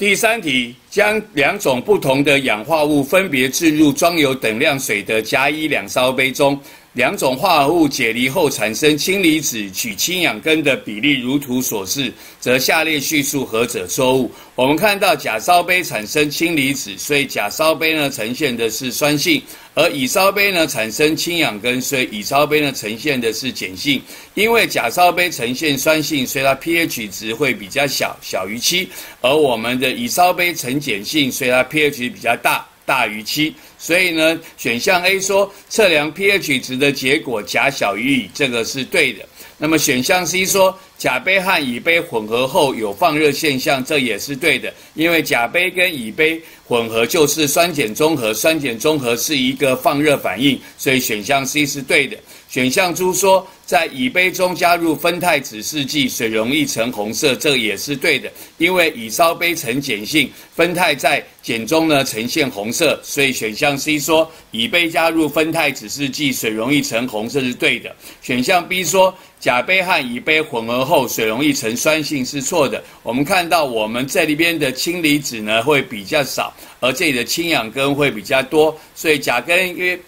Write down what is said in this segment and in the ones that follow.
第三题，将两种不同的氧化物分别置入装有等量水的甲乙两烧杯中，两种化合物解离后产生氢离子取氢氧根的比例如图所示，则下列叙述何者错误？我们看到甲烧杯产生氢离子，所以甲烧杯呢呈现的是酸性。而乙烧杯呢产生氢氧根，所以乙烧杯呢呈现的是碱性。因为甲烧杯呈现酸性，所以它 pH 值会比较小，小于七；而我们的乙烧杯呈碱性，所以它 pH 比较大，大于七。所以呢，选项 A 说测量 pH 值的结果甲小于乙，这个是对的。那么选项 C 说甲杯和乙杯混合后有放热现象，这也是对的，因为甲杯跟乙杯混合就是酸碱中和，酸碱中和是一个放热反应，所以选项 C 是对的。选项猪说在乙杯中加入酚酞指示剂，水容易呈红色，这也是对的，因为乙烧杯呈碱性，酚酞在碱中呢呈现红色，所以选项 C 说乙杯加入酚酞指示剂，水容易呈红色是对的。选项 B 说。甲杯和乙杯混合后，水容易呈酸性是错的。我们看到我们这里边的氢离子呢会比较少，而这里的氢氧根会比较多，所以甲跟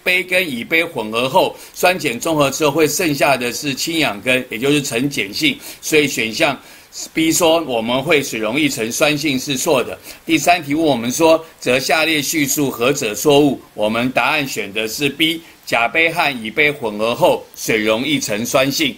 杯跟乙杯混合后，酸碱中和之后会剩下的是氢氧根，也就是呈碱性。所以选项 B 说我们会水容易呈酸性是错的。第三题问我们说，则下列叙述何者错误？我们答案选的是 B，甲杯和乙杯混合后，水容易呈酸性。